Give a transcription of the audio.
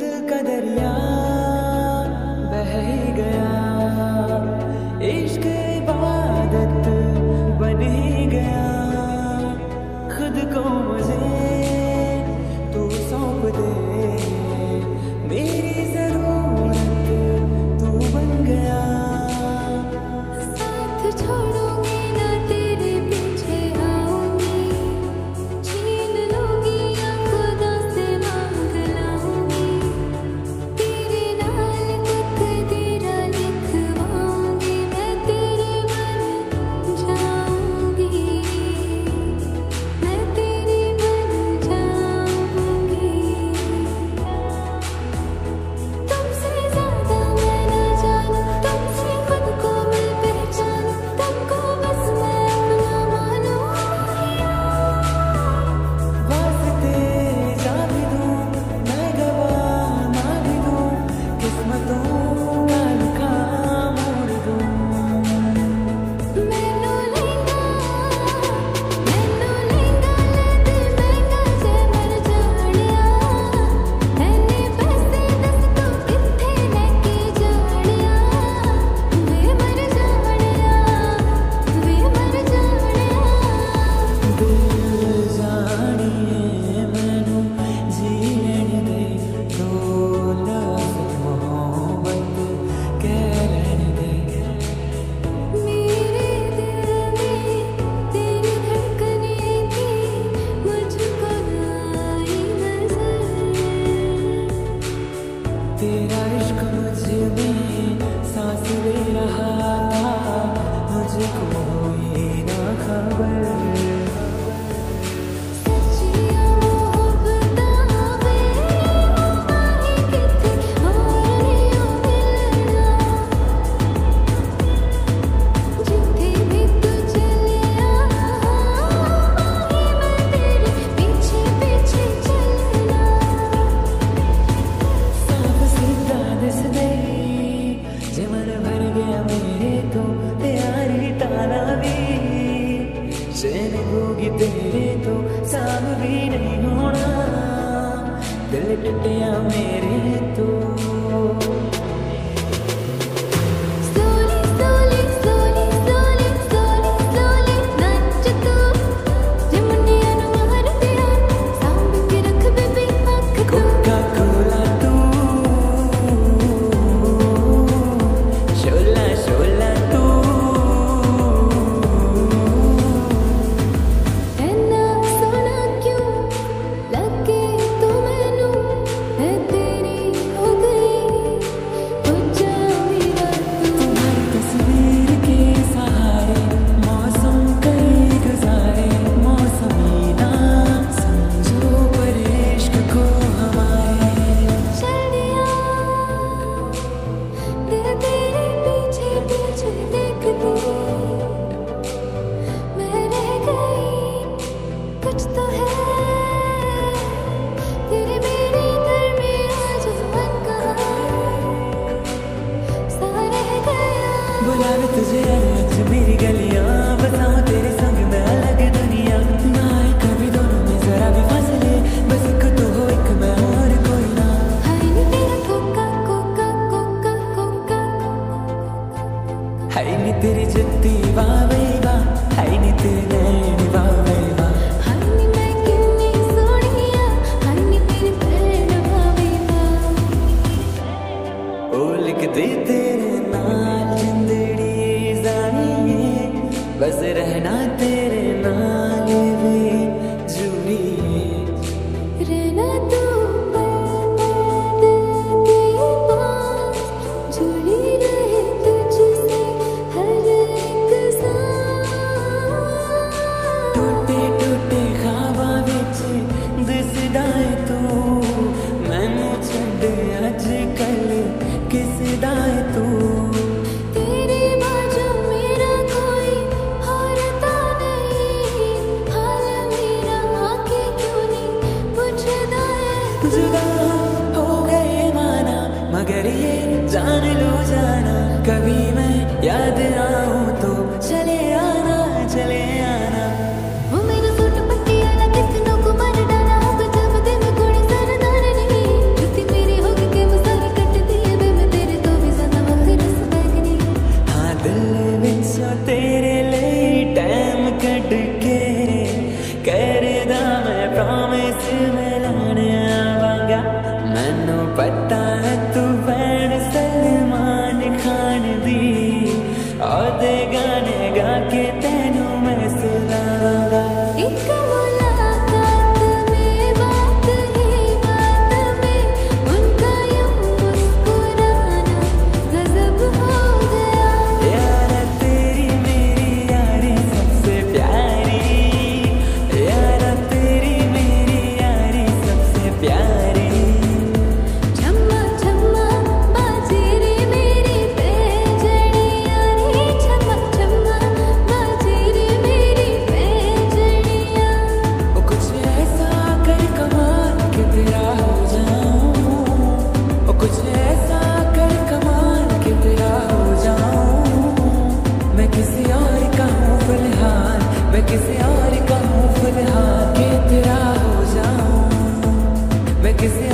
कदरिया बह ही गया। इश्क़ चैन होगी तेरे तो साम भी नहीं होना। दिल टूटिया मेरे तो। sabe dizer विदाएँ तू। किसी